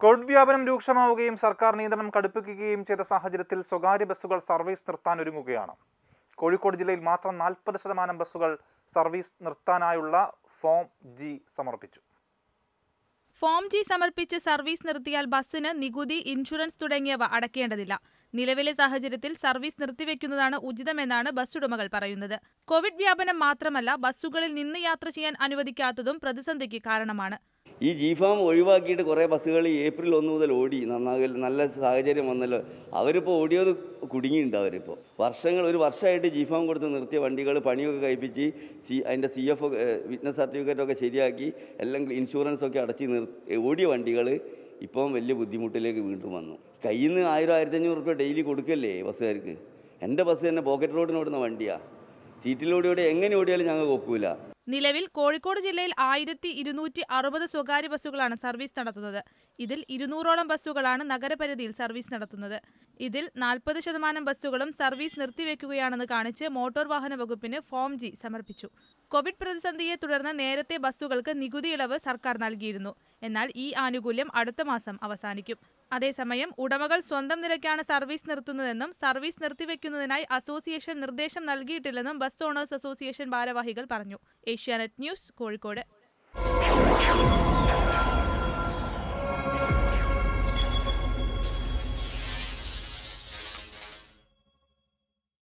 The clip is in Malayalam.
കോവിഡ് വ്യാപനം രൂക്ഷമാവുകയും സർക്കാർ നിയന്ത്രണം കടുപ്പിക്കുകയും ചെയ്ത സാഹചര്യത്തിൽ സ്വകാര്യ ബസ്സുകൾ സർവീസ് നിർത്താൻ ഒരുങ്ങുകയാണ്. കോഴിക്കോട് ജില്ലയിൽ മാത്രം നാൽപ്പത് ശതമാനം ബസ്സുകൾ സർവീസ് നിർത്താനായുള്ള ഫോം ജി സമർപ്പിച്ചു. ഫോം ജി സമർപ്പിച്ച് സർവീസ് നിർത്തിയാൽ ബസ്സിന് നികുതി ഇൻഷുറൻസ് തുടങ്ങിയവ അടക്കേണ്ടതില്ല. നിലവിലെ സാഹചര്യത്തിൽ സർവീസ് നിർത്തിവെക്കുന്നതാണ് ഉചിതമെന്നാണ് ബസ് ഉടമകൾ പറയുന്നത്. കോവിഡ് വ്യാപനം മാത്രമല്ല ബസ്സുകളിൽ നിന്ന് യാത്ര ചെയ്യാൻ അനുവദിക്കാത്തതും പ്രതിസന്ധിക്ക് കാരണമാണ്. ഈ ജീഫാം ഒഴിവാക്കിയിട്ട് കുറേ ബസ്സുകൾ ഏപ്രിൽ ഒന്ന് മുതൽ ഓടി നന്നാകൽ നല്ല സാഹചര്യം വന്നല്ലോ അവരിപ്പോൾ ഓടിയത് കുടുങ്ങിയിട്ടുണ്ട് അവരിപ്പോൾ വർഷങ്ങൾ ഒരു വർഷമായിട്ട് ജീഫാം കൊടുത്ത് നിർത്തിയ വണ്ടികൾ പണിയൊക്കെ കഴിപ്പിച്ച് സി അതിൻ്റെ സി എഫ് വിറ്റ്നസ് സർട്ടിഫിക്കറ്റൊക്കെ ശരിയാക്കി എല്ലാം ഇൻഷുറൻസ് ഒക്കെ അടച്ച് നിർ ഓടിയ വണ്ടികൾ ഇപ്പം വലിയ ബുദ്ധിമുട്ടിലേക്ക് വീണ്ടും വന്നു കയ്യിൽ നിന്ന് ആയിരം ആയിരത്തഞ്ഞൂറ് റുപ്യ ഡെയിലി കൊടുക്കല്ലേ ബസ്സുകാർക്ക് എൻ്റെ ബസ് തന്നെ പോക്കറ്റ് റോഡിന് ഓടുന്ന വണ്ടിയാണ് സീറ്റിലൂടെ ഓടി എങ്ങനെ ഓടിയാലും ഞങ്ങൾ നോക്കൂല നിലവിൽ കോഴിക്കോട് ജില്ലയിൽ ആയിരത്തി ഇരുന്നൂറ്റി അറുപത് സ്വകാര്യ ബസ്സുകളാണ് സർവീസ് നടത്തുന്നത്. ഇതിൽ ഇരുന്നൂറോളം ബസ്സുകളാണ് നഗരപരിധിയിൽ സർവീസ് നടത്തുന്നത്. ഇതിൽ നാൽപ്പത് ശതമാനം ബസ്സുകളും സർവീസ് നിർത്തിവെക്കുകയാണെന്ന് കാണിച്ച് മോട്ടോർ വാഹന വകുപ്പിന് ഫോം ജി സമർപ്പിച്ചു. കോവിഡ് പ്രതിസന്ധിയെ തുടർന്ന് നേരത്തെ ബസ്സുകൾക്ക് നികുതി ഇളവ് സർക്കാർ നൽകിയിരുന്നു. എന്നാൽ ഈ ആനുകൂല്യം അടുത്ത മാസം അവസാനിക്കും. അതേസമയം ഉടമകൾ സ്വന്തം നിലയ്ക്കാണ് സർവീസ് നിർത്തുന്നതെന്നും സർവീസ് നിർത്തിവെക്കുന്നതിനായി അസോസിയേഷൻ നിർദ്ദേശം നൽകിയിട്ടില്ലെന്നും ബസ് ഓണേഴ്സ് അസോസിയേഷൻ ഭാരവാഹികൾ പറഞ്ഞു. ഏഷ്യാനെറ്റ് ന്യൂസ് കോഴിക്കോട്.